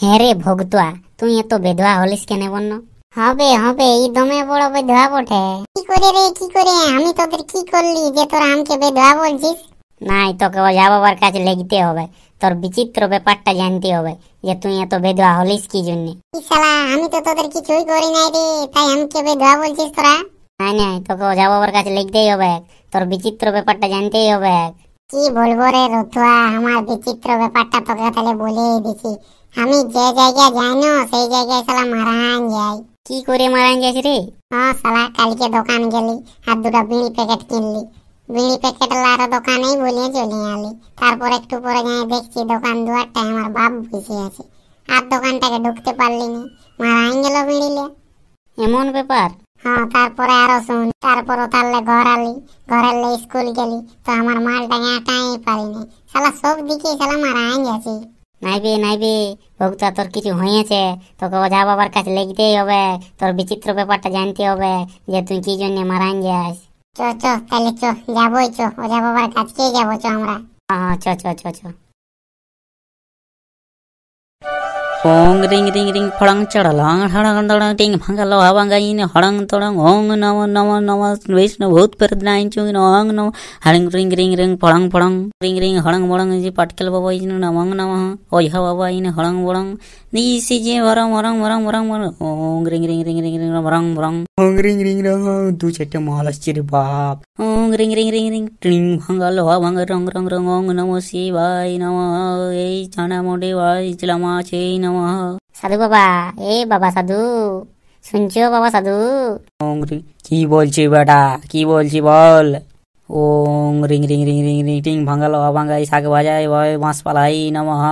হ্যাঁ রে ভগতুয়া তুই এত বেধুয়া হলিস কেন বন্য? হবে হবে এই দমে বড় বেধুয়া বটে। কি করে রে কি করে? আমি তোদের কি করলি যে তোরা আমাকে বেধুয়া বলছিস? নাই তোকে ওঝা বাবার কাছে লেগতে হবে। তোর বিচিত্র ব্যাপারটা জানতে হবে যে তুই এত বেধুয়া হলিস কি জন্য। শালা আমি তো তোদের কিছুই করি নাই রে তাই আমাকে বেধুয়া বলছিস তোরা? নাই নাই তোকে ওঝা বাবার কাছে লিখতেই হবে তোর বিচিত্র ব্যাপারটা জানতেই হবে কি বলব রে রতুয়া আমার বিচিত্র ব্যাপারটা তোকে তাহলে বলেই দিছি। আমি যে জায়গায় যাই না সেই জায়গায় শালা মারান যাই। কি করে মারান যাস রে? হ্যাঁ শালা কালকে দোকান গেলি আর দুটা বিড়ি প্যাকেট কিনলি। বিড়ি প্যাকেট লার দোকানেই বলিয়ে চলে আলি। তারপর একটু পরে যাই দেখছি দোকান দুয়ারটায় আমার বাপ বসে আছে। আর দোকানটাকে ঢুকতে পারলি না। মারান গেল বিড়িলে। এমন ব্যাপার? হ্যাঁ তারপরে আরও শুন। তারপর তাহলে ঘর আলি। ঘরের লে স্কুল গেলি। তো আমার মালটাকে আটাই পারিনি। শালা সব দিকে শালা মারাই গেছি। নাইবে নাইবে ভক্তা তোর কিছু হয়েছে? তোকে ওঝা বাবার কাছে লিখতেই হবে তোর বিচিত্র ব্যাপারটা জানতে হবে যে তুই কি জন্য মারান যাস। চ চ তাহলে চ যাবোই চ ওঝা বাবার কাছে যাব চ আমরা। হ্যাঁ চ চ চ চ। ஓங் ரிங் ரிங் ரிங் படங் சடலாங் ஹடங் தடங் டிங் மங்கல ஹவங்கையின் ஹடங் தொடங் ஓங் நம நம நம வைஷ்ணவ பௌத் பெருதினாயிச்சுங்க ஓங் நம ஹடங் ரிங் ரிங் ரிங் படங் படங் ரிங் ரிங் ஹடங் படங் ஜி பட்கல் பபாயின் நமங் நம ஓய் ஹவாயின் ஹடங் படங் நீ சி ஜி வரங் வரங் வரங் வரங் ஓங் ரிங் ரிங் ரிங் ரிங் ரிங் வரங் வரங் ஓங் ரிங் ரிங் ரங் தூ செட்ட மாலஸ்டிரி பாப் ring ring ring ring ting phangalo habanga rang rang rang ong namo শিবায় নমঃ এই চানা মোডে ভাই চিলামা সেই নমঃ সাধু বাবা এ বাবা সাধু শুনছো বাবা সাধু? ওং রিং কি বলছি বেটা কি বলছি বল? ওং রিং রিং রিং রিং রিং টিং ভাঙালো ভাঙাই শাক ভাজাই ভয় বাঁশ পালাই নমঃ।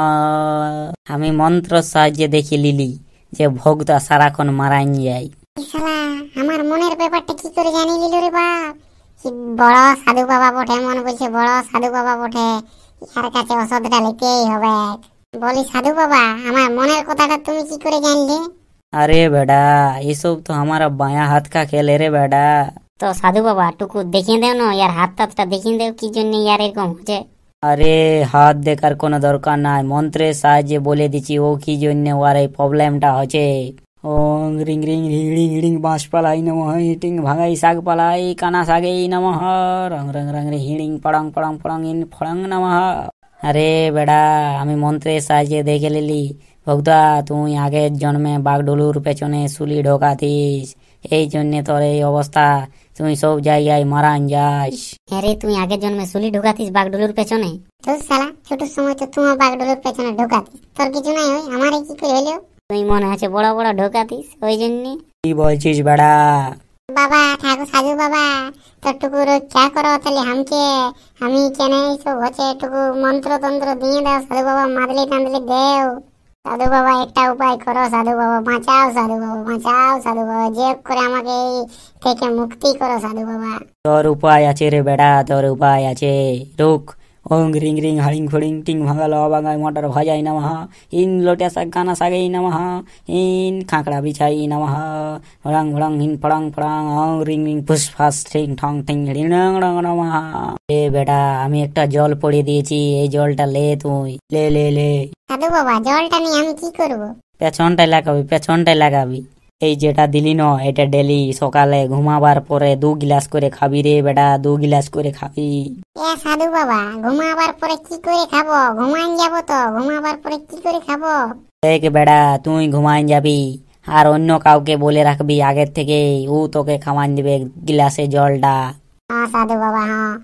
আমি মন্ত্র সাহায্যে দেখি লিলি যে ভোগটা সারাক্ষণ মারাইন যায়। আমার মনের ব্যাপারটা কি করে জানি লিল রে বাপ? বড় সাধু বাবা বটে মন বলছে বড় সাধু বাবা বটে। ইয়ার কাছে ওষুধটা নিতেই হবে। বলি সাধু বাবা আমার মনের কথাটা তুমি কি করে জানলে? আরে বেটা এসব তো আমার বায়া হাত কা খেলে রে বেটা তো সাধু বাবা টুকু দেখিয়ে দেও না ইয়ার হাত টাতটা দেখিয়ে দেও কি জন্য ইয়ার এরকম হচ্ছে। আরে হাত দেখার কোনো দরকার নাই মন্ত্রের সাহায্যে বলে দিচ্ছি ও কি জন্য ওর এই প্রবলেমটা হচ্ছে। ওং রিং রিং হিড়িং হিড়িং বাঁশ পালাই নম হিটিং ভাঙাই শাক পালাই কানা শাগেই নম রং রং রং রে হিড়িং পড়ং পড়ং পড়ং ইন ফড়ং নম আরে বেড়া আমি মন্ত্রের সাহায্যে দেখে নিলি ভক্তা তুই আগের জন্মে বাগডুলুর পেছনে শুলি ঢোকাতিস এই জন্যে তোর এই অবস্থা তুই সব জায়গায় মারান যাস হ্যাঁ রে তুই আগের জন্মে সুলি ঢুকাতিস বাগডুলুর পেছনে তো শালা ছোট সময় তো তুই বাগডুলুর পেছনে ঢুকাতিস তোর কিছু নাই ওই আমার কি করে হলো তুই মনে আছে বড় বড় ঢোকাতিস ওই জন্যে। কি বলছিস বেড়া? বাবা ঠাকুর সাধু বাবা তোর টুকু রক্ষা করো তাহলে আমকে আমি কেন এইসব হচ্ছে টুকু মন্ত্র তন্ত্র দিয়ে দাও সাধু বাবা মাদলি টান্দলি দেও। সাধু বাবা একটা উপায় করো সাধু বাবা বাঁচাও সাধু বাবা বাঁচাও সাধু বাবা যে করে আমাকে এই থেকে মুক্তি করো সাধু বাবা। তোর উপায় আছে রে বেড়া তোর উপায় আছে রুক ওং রিং রিং হাড়িং ফুড়িং টিং ভাঙা ভাঙালো বাঙাই মটর ভাজাই নমঃ। ইন লোটা শাক গানা শাগাই নমঃ। ইন খাঁকড়া বিছাই নমঃ। রং রং হিন পড়ং পড়ং ওং রিং রিং ফুস ফাস ঠিং ঠং ঠিং রিং রং রং নমঃ। এ বেটা আমি একটা জল পড়ে দিয়েছি এই জলটা লে তুই। লে লে লে। সাধু বাবা জলটা নিয়ে আমি কি করব? পেছনটায় লাগাবি পেছনটায় লাগাবি। এই যেটা দিলি ন এটা ডেলি সকালে ঘুমাবার পরে দু গিলাস করে খাবি রে বেটা দু গিলাস করে খাবি। এ সাধু বাবা ঘুমাবার পরে কি করে খাব? ঘুমাইন যাব তো ঘুমাবার পরে কি করে খাব? দেখ বেড়া তুই ঘুমাইন যাবি আর অন্য কাউকে বলে রাখবি আগের থেকে ও তোকে খাওয়ান দিবে গিলাসে জলটা। হ্যাঁ সাধু বাবা হ্যাঁ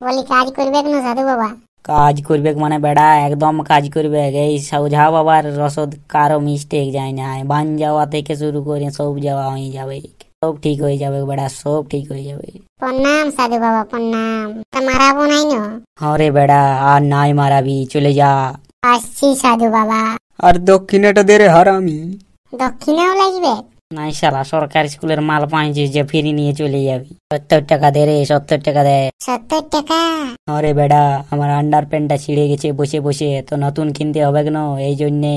বলি কাজ করবে না সাধু বাবা? কাজ করবে মানে বেড়া একদম কাজ করবে এই সোঝা বাবার রসদ কারও মিস্টেক যায় না বান যাওয়া থেকে শুরু করে সব যাওয়া হয়ে যাবে সব ঠিক হয়ে যাবে বেড়া সব ঠিক হয়ে যাবে প্রণাম সাধু বাবা প্রণাম তা মারাবো নাই না হরে বেড়া আর নাই মারাবি চলে যা আসছি সাধু বাবা আর দক্ষিণাটা দে রে হারামি দক্ষিণেও লাগবে নাই শালা সরকারি স্কুলের মাল পাইছিস যে ফিরি নিয়ে চলে যাবি। সত্তর টাকা দে রে সত্তর টাকা দে। সত্তর টাকা? আরে বেড়া আমার আন্ডার প্যান্টটা ছিঁড়ে গেছে বসে বসে তো নতুন কিনতে হবে কেন? এই জন্যে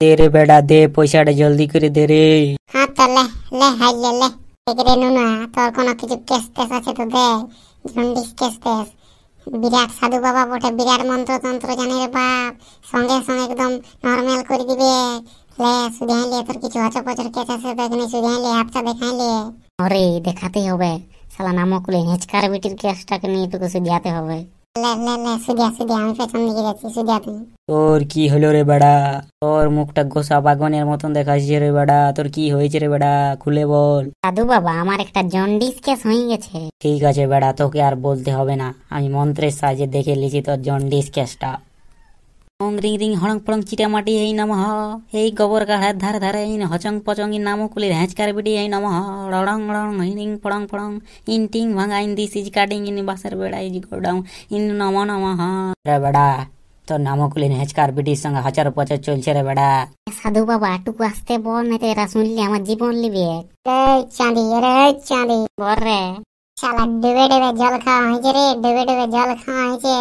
দে রে বেড়া দে পয়সাটা জলদি করে দে রে। হ্যাঁ তো লে লে হাই লে লে। এগরে নুনা তোর কোনো কিছু কেস টেস আছে তো দে। Jaundice case টেস। বিরাট সাধু বাবা বটে বিরাট মন্ত্র তন্ত্র জানে রে বাপ। সঙ্গে সঙ্গে একদম নরমাল করে দিবে। লে শুধু হাইলে তোর কিছু হচপচর কেস আছে তো এখানে শুধু হাইলে হাতটা দেখাইলে আরে দেখাতেই হবে শালা নামকুলে হেঁচকার বেটির কেসটাকে নিয়ে টুকু শুধিয়াতে হবে লে লে লে সুদিয়া সুদিয়া আমি পেছন দিকে যাচ্ছি সুদিয়া তুমি তোর কি হলো রে বেড়া তোর মুখটা গোসা বাগনের মতন দেখাচ্ছে রে বেড়া তোর কি হয়েছে রে বেড়া খুলে বল সাধু বাবা আমার একটা জন্ডিস কেস হয়ে গেছে ঠিক আছে বেড়া তোকে আর বলতে হবে না আমি মন্ত্রের সাহায্যে দেখে লিছি তোর জন্ডিস কেসটা ওং রিং রিং হড়ং ফড়ং চিটা মাটি এই নম এই গোবর গাঢ়ার ধারে ধারে ইন হচং পচং ইন নাম কুলির হ্যাঁচকার বিটি এই নম রড়ং রড়ং হিং ফড়ং ফড়ং ইন টিং ভাঙা ইন দিস ইজ কাটিং ইন বাসের বেড়া ইজ গোডাউন ইন নম নম রে বেড়া তোর নাম কুলির হ্যাঁচকার বিটির সঙ্গে হাজার পচার চলছে রে বেড়া সাধু বাবা টুকু আসতে বল না তো এরা শুনলে আমার জীবন লিবে এই চাঁদি রে চাঁদি বল রে শালা ডুবে ডুবে জল খাওয়া হয়েছে রে ডুবে ডুবে জল খাওয়া হয়েছে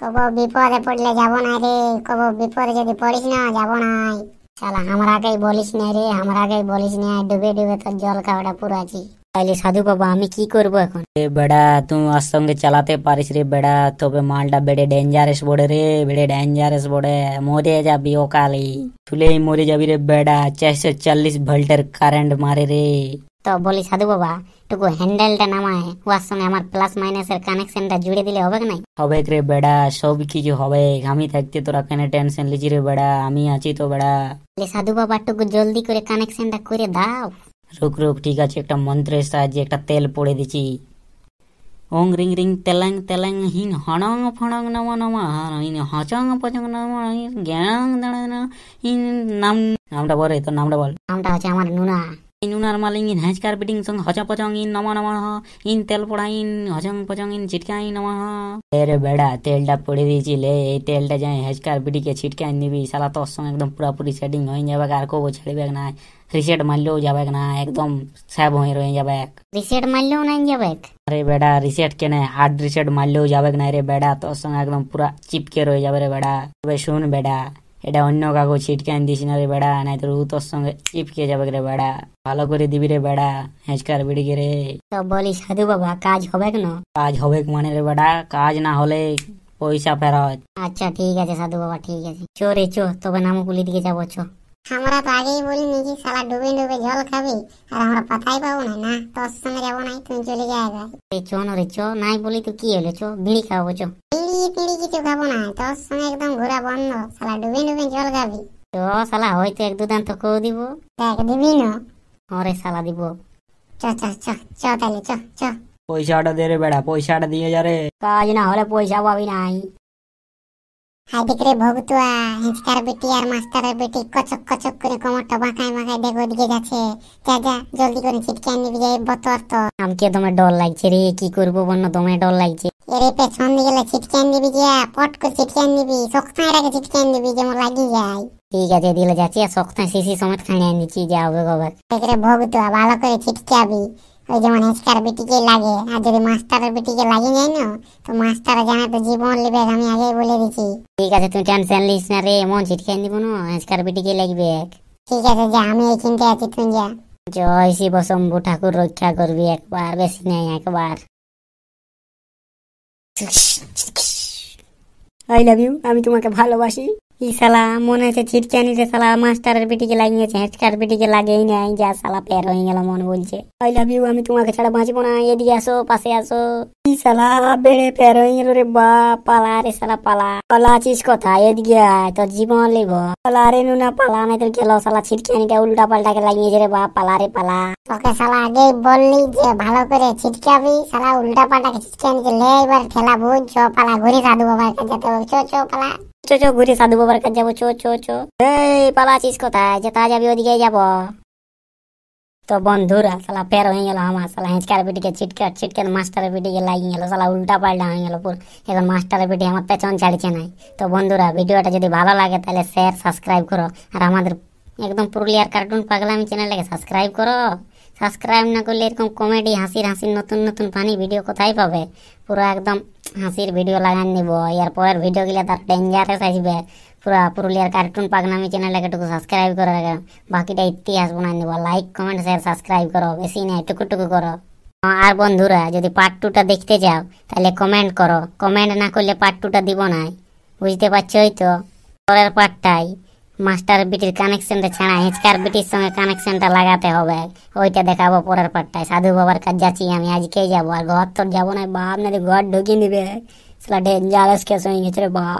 কব বিপদে পড়লে যাব না রে, কব বিপদে যদি পড়িস না, যাব নাই। শালা, আমার আগেই বলিস না রে, আমার আগেই বলিস না ডুবে ডুবে তোর জল খাওয়াটা পুরো আছি। তাইলে সাধু বাবা, আমি কি করব এখন? রে বেড়া, তুই ওর সঙ্গে চালাতে পারিস রে বেড়া, তবে মালটা বেড়ে ডেঞ্জারাস বড়ে রে, বেড়ে ডেঞ্জারাস বড়ে মরে যাবি ওকালি তুলেই মরে যাবি রে বেড়া, চারশো চল্লিশ ভোল্টের কারেন্ট মারে রে। তো বলি সাধু বাবা টুকু হ্যান্ডেলটা নামায়। ওয়ার সঙ্গে আমার প্লাস মাইনাসের কানেকশনটা জুড়ে দিলে হবে নাই? হবে রে বেড়া সব কিছু হবে আমি থাকতে তোরা কেন টেনশন লিছি রে বেড়া? আমি আছি তো বেড়া। তাহলে সাধু বাবা টুকু জলদি করে কানেকশনটা করে দাও। রুক রুক ঠিক আছে একটা মন্ত্রের সাহায্যে একটা তেল পড়ে দিছি ওং রিং রিং তেলাং তেলাং হিং হণং ফণং নম নম হিন হচং পচং নম জ্ঞাং দাঁড়ান হিন নাম নামটা বল তোর নামটা বল। নামটা হচ্ছে আমার নুনা। ইন উনার মালিং ইন হ্যাঁচকার পিটিং সং হচ পচং ইন নম নম ইন তেল পড়া ইন হচং পচং ইন ছিটকাই নম রে বেড়া তেলটা পড়ে দিয়েছি লে এই তেলটা যাই হ্যাঁচকার পিটিকে ছিটকাই নিবি শালা তোর সঙ্গে একদম পুরাপুরি সেটিং হয়ে যাবে আর কবো ছাড়বে না রিসেট মারলেও যাবে না একদম স্যাব হয়ে রয়ে যাবে রিসেট মারলেও নাই যাবে আরে বেড়া রিসেট কেনে হার্ড রিসেট মারলেও যাবে না রে বেড়া তোর সঙ্গে একদম পুরা চিপকে রয়ে যাবে রে বেড়া তবে শুন বেড়া এটা অন্য কাগজ ছিটকান দিস না রে বেড়া নাই তোর তোর সঙ্গে চিপকে যাবে রে বেড়া। ভালো করে দিবি রে বেড়া হেঁচকার বিড়িকে রে। তো বলি সাধু বাবা কাজ হবে কেন? কাজ হবে মানে রে বেড়া কাজ না হলে পয়সা ফেরত। আচ্ছা ঠিক আছে সাধু বাবা ঠিক আছে। চো রে চো তবে নামকুলি দিকে যাব চো। আমরা তো আগেই বলি নাকি শালা ডুবে ডুবে জল খাবি আর আমরা পাতাই পাবো না। না তোর সঙ্গে যাব নাই তুমি চলে যাই রে চো না রে চো নাই বলি তো কি হলো চো বিড়ি খাব চো। বিড়ি পিড়ি কিছু খাব না তোর সঙ্গে একদম ঘোরা বন্ধ শালা ডুবে ডুবে জল খাবি। তো শালা হয়তো এক দুদান তো কেউ দিব। দেখ দিবি না। ওরে শালা দিব। চ চ চ চ তাহলে চ চ। পয়সাটা দে রে বেড়া পয়সাটা দিয়ে যা রে। কাজ না হলে পয়সা পাবি নাই। হাই দেখ রে ভগতুয়া হিঁচকার বেটি আর মাস্টারের বেটি কচক কচক করে কোমরটা বাঁকায় বাঁকায় দেখো ওদিকে যাচ্ছে। যা যা জলদি করে ছিটকে নিবি যাই বতর তো। আমাকে দমে ডর লাগছে রে কি করব বন্য দমে ডর লাগছে। এরে পেছন দিকে ছিটকে দিবি যা পট করে ছিটকে দিবি শক্তায় রাখে ছিটকে দিবি যেমন লাগি যায়। ঠিক আছে দিলে যাচ্ছি আর শক্তায় শিশি সমেত খাইয়ে দিচ্ছি যা হবে গবে দেখ রে ভগতুয়া ভালো করে ছিটকাবি ওই যেমন হিঁচকার বেটিকে লাগে আর যদি মাস্টারের বেটিকে লাগে যায় না তো মাস্টার জানে তো জীবন লিবে আমি আগেই বলে দিছি। ঠিক আছে তুই টেনশন লিস না রে এমন ছিটকে দিব না হিঁচকার বেটিকে লাগবে ঠিক আছে যা আমি এইখানতে আছি তুই যা। জয় শিব শম্ভু ঠাকুর রক্ষা করবি একবার বেশি নেই একবার। আই লাভ ইউ আমি তোমাকে ভালোবাসি। ই শালা, মনে হচ্ছে ছিটকানি রে শালা মাস্টারের পিটিকে লাগিয়েছে, হেঁচকার পিটিকে লাগেই নাই, যা শালা পের হয়ে গেল, মন বলছে। আই লাভ ইউ আমি তোমাকে ছাড়া বাঁচবো না, এদিকে আসো, পাশে আসো। ই শালা, বেড়ে পের হয়ে গেল রে বা পালা রে শালা, পালা। পালা আছিস কোথায়? এদিকে আয়, তোর জীবন লিব। পালা রে নুনা, পালা নাই তোর গেল শালা ছিটকানিটা উল্টা পাল্টাকে লাগিয়েছে রে বা পালা রে, পালা। তোকে শালা আগে বললি যে ভালো করে ছিটকাবি, শালা উল্টা পাল্টাকে ছিটকানিকে লে, এবার ঠেলা বুঝ, চো, পালা, ঘুরে সাধু বাবার কাছে চো চো, পালা। চো চো, ঘুরে সাধু বাবার কাছে যাব, চো চো চো। এই পালা কোথায়? যেটা যাবি ওদিকে যাব। তো বন্ধুরা শালা পের হয়ে গেল আমার শালা, হেঁচকার পিটিকে ছিটকার ছিটকার মাস্টারের পিটিকে লাগিয়ে গেল, শালা উল্টা পাল্টা হয়ে গেল পুরো। এখন মাস্টারের পিটি আমার পেছন ছাড়ছে নাই তো বন্ধুরা, ভিডিওটা যদি ভালো লাগে তাহলে শেয়ার সাবস্ক্রাইব করো। আর আমাদের একদম পুরুলিয়ার কার্টুন পাগলামি চ্যানেলটাকে সাবস্ক্রাইব করো। সাবস্ক্রাইব না করলে এরকম কমেডি হাসির হাসির নতুন নতুন ফানি ভিডিও কোথায় পাবে? পুরো একদম হাসির ভিডিও লাগান দিব এর পরের ভিডিও গুলো তার ডেঞ্জারাস আসবে পুরা পুরুলিয়ার কার্টুন পাগনামি চ্যানেলটাকে একটু সাবস্ক্রাইব করে রাখা বাকিটা ইতিহাস বানাই দিব লাইক কমেন্ট শেয়ার সাবস্ক্রাইব করো, বেশি না টুকু টুকু করো আর বন্ধুরা, যদি পার্ট টুটা দেখতে চাও, তাহলে কমেন্ট করো। কমেন্ট না করলে পার্ট টুটা দিব না বুঝতে পারছোই তো? পরের পার্টটাই মাস্টার বিটির কানেকশনটা ছাড়া হেঁচকার বিটির সঙ্গে কানেকশনটা লাগাতে হবে। ওইটা দেখাবো পরের পার্টটায় সাধু বাবার কাজ যাচ্ছি আমি, আজকেই যাব। আর ঘর তোর যাব না, বাপ না ঘর ঢুকিয়ে নিবে সেটা ডেঞ্জারাস কেস হয়ে গেছে রে বাপ।